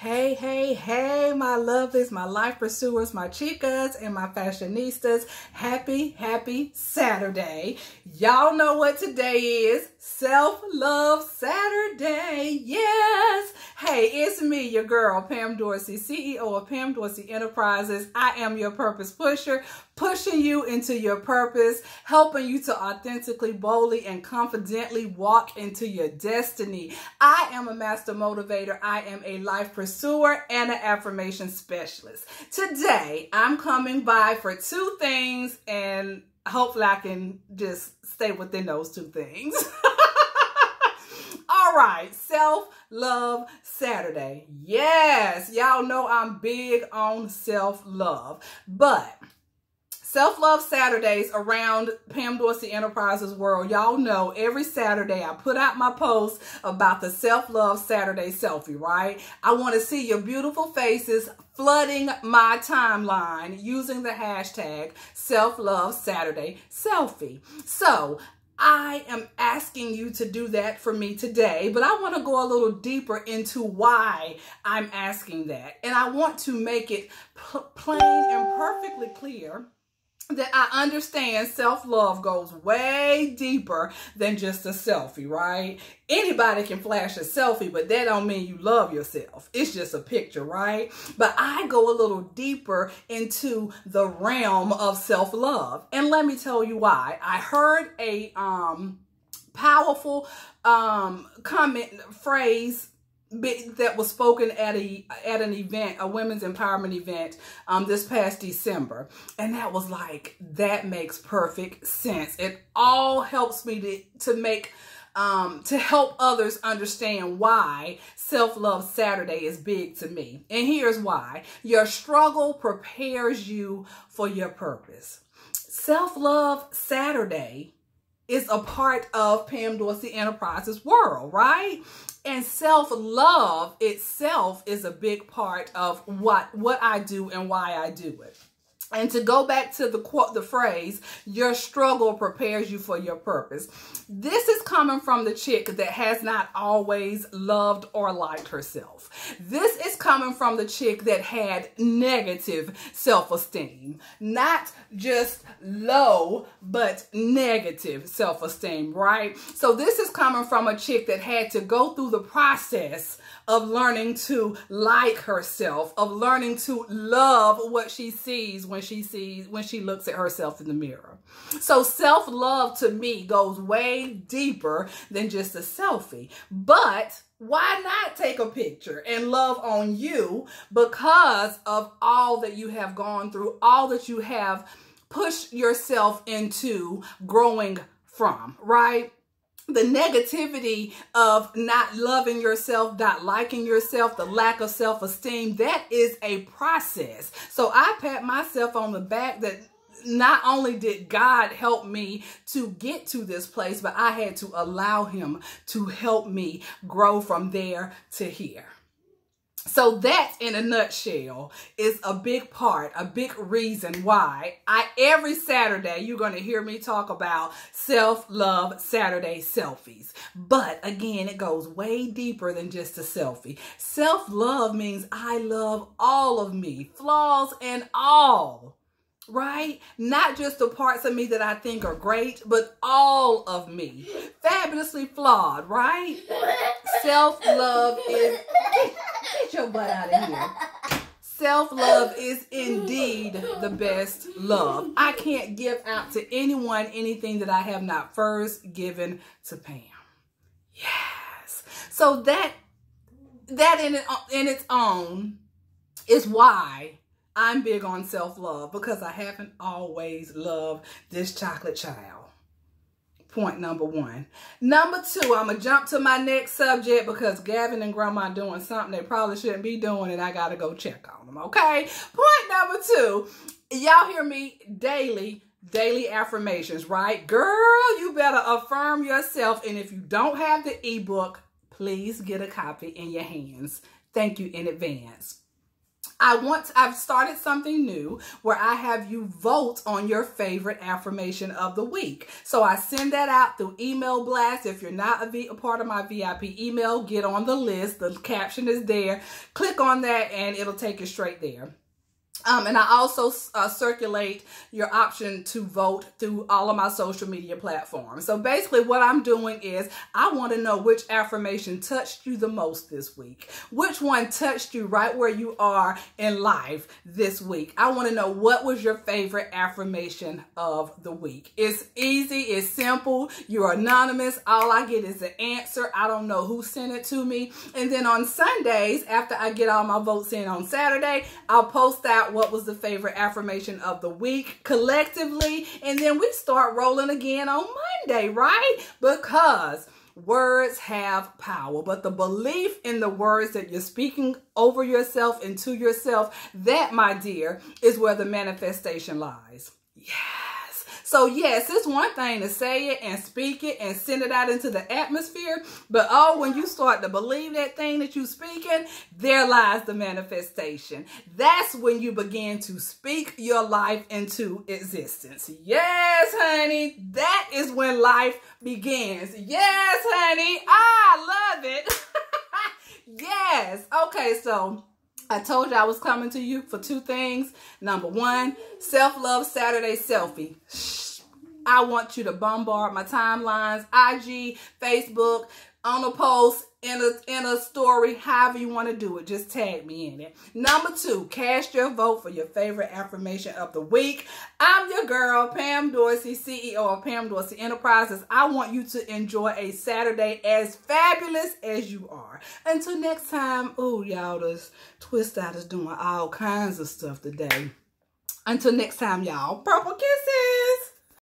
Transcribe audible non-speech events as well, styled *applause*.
Hey, hey, hey, my lovelies, my life pursuers, my chicas, and my fashionistas. Happy, happy Saturday. Y'all know what today is. Self-Love Saturday. Yes. Hey, it's me, your girl, Pam Dorsey, CEO of Pam Dorsey Enterprises. I am your purpose pusher, pushing you into your purpose, helping you to authentically, boldly, and confidently walk into your destiny. I am a master motivator. I am a life pursuer and an affirmation specialist. Today, I'm coming by for two things and hopefully I can just stay within those two things. *laughs* All right, self love Saturday. Yes, y'all know I'm big on self love, but Self Love Saturdays around Pam Dorsey Enterprises world. Y'all know every Saturday I put out my post about the Self Love Saturday selfie, right? I want to see your beautiful faces flooding my timeline using the hashtag Self Love Saturday selfie. So I am asking you to do that for me today, but I want to go a little deeper into why I'm asking that. And I want to make it plain and perfectly clear that I understand self-love goes way deeper than just a selfie, right? Anybody can flash a selfie, but that don't mean you love yourself. It's just a picture, right? But I go a little deeper into the realm of self-love. And let me tell you why. I heard a um powerful um comment phrase that was spoken at a at an event, a women's empowerment event, um, this past December, and that was like that makes perfect sense. It all helps me to to make um, to help others understand why Self Love Saturday is big to me. And here's why: your struggle prepares you for your purpose. Self Love Saturday is a part of Pam Dorsey Enterprises world, right? And self-love itself is a big part of what, what I do and why I do it. And to go back to the quote, the phrase, your struggle prepares you for your purpose. This is coming from the chick that has not always loved or liked herself. This is coming from the chick that had negative self-esteem. Not just low, but negative self-esteem, right? So this is coming from a chick that had to go through the process of learning to like herself, of learning to love what she sees when she sees, when she looks at herself in the mirror. So self-love to me goes way deeper than just a selfie. But why not take a picture and love on you because of all that you have gone through, all that you have pushed yourself into growing from, right? The negativity of not loving yourself, not liking yourself, the lack of self-esteem, that is a process. So I pat myself on the back that not only did God help me to get to this place, but I had to allow him to help me grow from there to here. So that in a nutshell is a big part, a big reason why I every Saturday you're going to hear me talk about self-love Saturday selfies. But again, it goes way deeper than just a selfie. Self-love means I love all of me, flaws and all right? Not just the parts of me that I think are great, but all of me. Fabulously flawed, right? *laughs* Self-love is... Get, your butt out of here. Self-love is indeed the best love. I can't give out to anyone anything that I have not first given to Pam. Yes. So that that in, in its own is why I'm big on self-love because I haven't always loved this chocolate child. Point number one. Number two, I'm going to jump to my next subject because Gavin and Grandma doing something they probably shouldn't be doing and I got to go check on them, okay? Point number two, y'all hear me daily daily affirmations, right? Girl, you better affirm yourself. And if you don't have the ebook, please get a copy in your hands. Thank you in advance. I want, to, I've started something new where I have you vote on your favorite affirmation of the week. So I send that out through email blast. If you're not a, v, a part of my VIP email, get on the list. The caption is there. Click on that and it'll take you straight there. Um, and I also uh, circulate your option to vote through all of my social media platforms. So basically, what I'm doing is I want to know which affirmation touched you the most this week. Which one touched you right where you are in life this week? I want to know what was your favorite affirmation of the week. It's easy, it's simple, you're anonymous. All I get is the answer. I don't know who sent it to me. And then on Sundays, after I get all my votes in on Saturday, I'll post what was the favorite affirmation of the week collectively. And then we start rolling again on Monday, right? Because words have power, but the belief in the words that you're speaking over yourself and to yourself, that, my dear, is where the manifestation lies. Yeah. So yes, it's one thing to say it and speak it and send it out into the atmosphere. But oh, when you start to believe that thing that you're speaking, there lies the manifestation. That's when you begin to speak your life into existence. Yes, honey. That is when life begins. Yes, honey. I love it. *laughs* yes. Okay, so I told you I was coming to you for two things. Number one, self-love Saturday selfie. I want you to bombard my timelines, IG, Facebook, on a post, in a in a story, however you want to do it. Just tag me in it. Number two, cast your vote for your favorite affirmation of the week. I'm your girl, Pam Dorsey, CEO of Pam Dorsey Enterprises. I want you to enjoy a Saturday as fabulous as you are. Until next time, oh y'all, this twist out is doing all kinds of stuff today. Until next time, y'all, purple kisses.